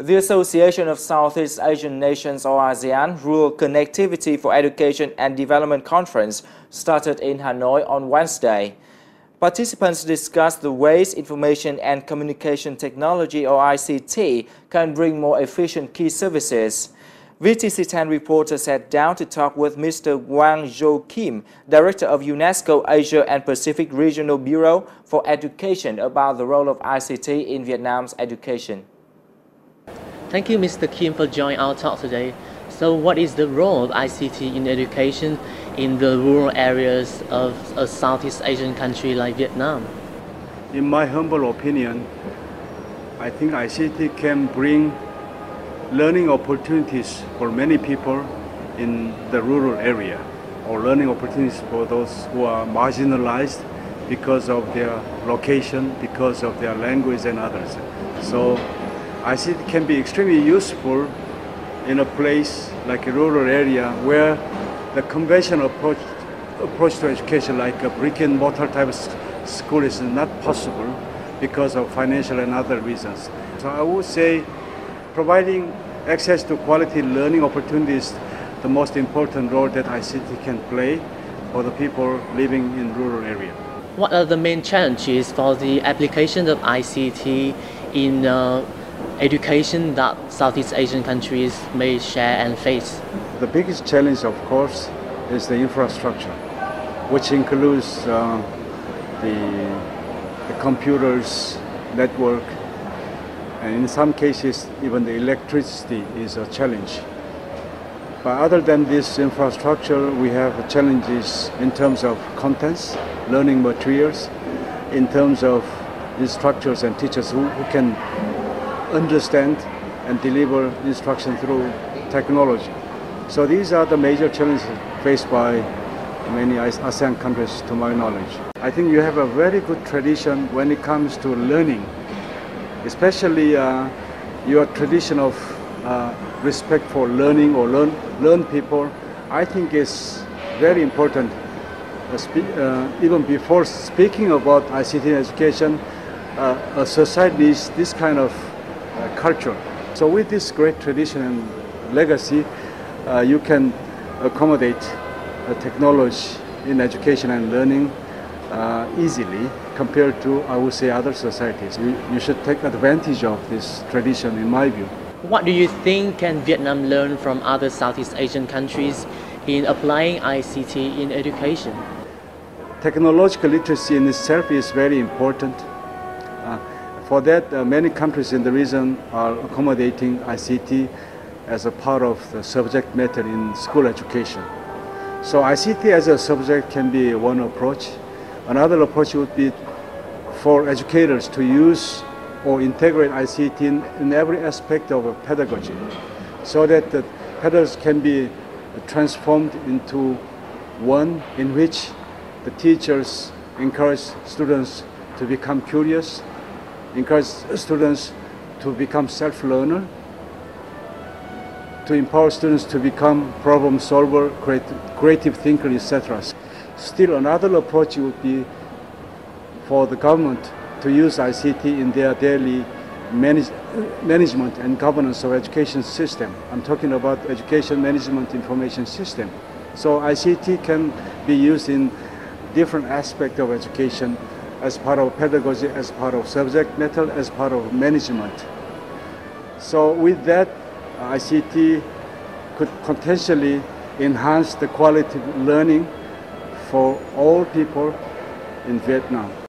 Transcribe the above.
The Association of Southeast Asian Nations or ASEAN Rural Connectivity for Education and Development Conference started in Hanoi on Wednesday. Participants discussed the ways information and communication technology or ICT can bring more efficient key services. VTC10 reporter sat down to talk with Mr. Gwang-Jo Kim, Director of UNESCO Asia and Pacific Regional Bureau for Education about the role of ICT in Vietnam's education. Thank you, Mr. Kim, for joining our talk today. So what is the role of ICT in education in the rural areas of a Southeast Asian country like Vietnam? In my humble opinion, I think ICT can bring learning opportunities for many people in the rural area or learning opportunities for those who are marginalized because of their location, because of their language and others. So I see it can be extremely useful in a place like a rural area where the conventional approach, approach to education like a brick and mortar type of school is not possible because of financial and other reasons. So I would say providing access to quality learning opportunities the most important role that ICT can play for the people living in rural area. What are the main challenges for the application of ICT in uh, education that Southeast Asian countries may share and face? The biggest challenge, of course, is the infrastructure, which includes uh, the, the computers, network, and in some cases, even the electricity is a challenge. But other than this infrastructure, we have challenges in terms of contents, learning materials, in terms of instructors and teachers who, who can understand and deliver instruction through technology. So these are the major challenges faced by many ASEAN countries to my knowledge. I think you have a very good tradition when it comes to learning, especially uh, your tradition of uh, respect for learning or learn, learn people, I think is very important. Uh, uh even before speaking about ICT education, uh, a society needs this kind of culture. So with this great tradition and legacy, uh, you can accommodate technology in education and learning uh, easily compared to, I would say, other societies. You, you should take advantage of this tradition, in my view. What do you think can Vietnam learn from other Southeast Asian countries in applying ICT in education? Technological literacy in itself is very important. For that, uh, many countries in the region are accommodating ICT as a part of the subject matter in school education. So ICT as a subject can be one approach. Another approach would be for educators to use or integrate ICT in, in every aspect of pedagogy so that the pedagogy can be transformed into one in which the teachers encourage students to become curious, encourage students to become self-learner, to empower students to become problem solver, creative, creative thinker, etc. Still another approach would be for the government to use ICT in their daily manage, management and governance of education system. I'm talking about education management information system. So ICT can be used in different aspects of education as part of pedagogy, as part of subject matter, as part of management. So with that, ICT could potentially enhance the quality of learning for all people in Vietnam.